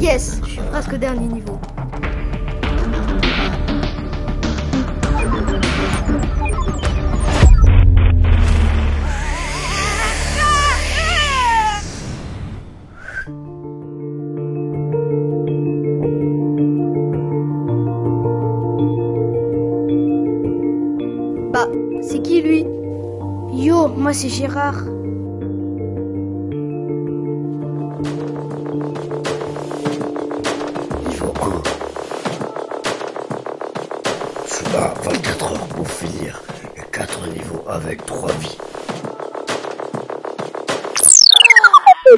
Yes, je suis presque dernier niveau. Bah, c'est qui lui? Yo, moi c'est Gérard. Là 24 heures pour finir et 4 niveaux avec 3 vies.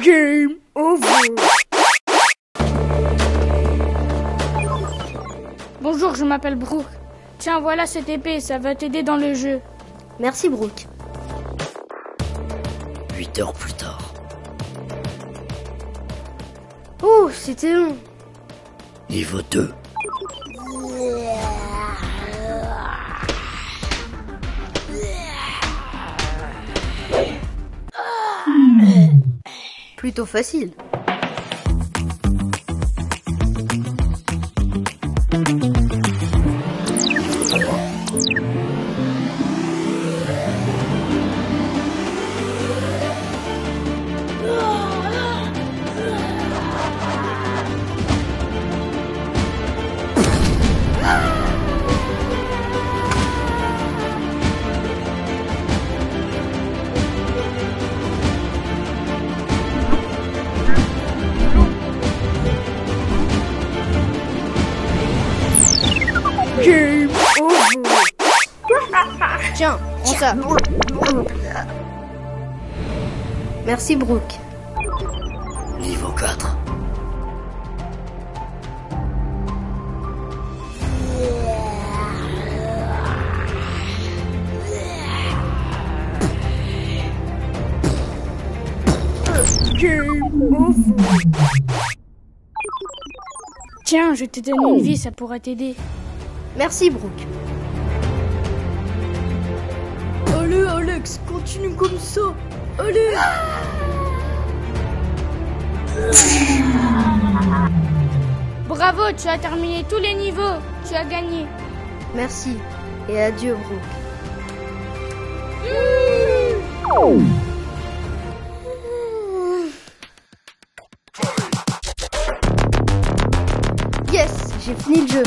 Game over. Bonjour, je m'appelle Brooke. Tiens, voilà cette épée, ça va t'aider dans le jeu. Merci Brooke. 8 heures plus tard. Oh, c'était long. Niveau 2. Plutôt facile. Game over. Tiens, prends ça. Merci Brooke. Niveau 4. Game over. Tiens, je te donne une vie, ça pourra t'aider. Merci Brooke. Allez Alex, continue comme ça. Allez. Bravo, tu as terminé tous les niveaux. Tu as gagné. Merci et adieu Brooke. Yes, j'ai fini le jeu.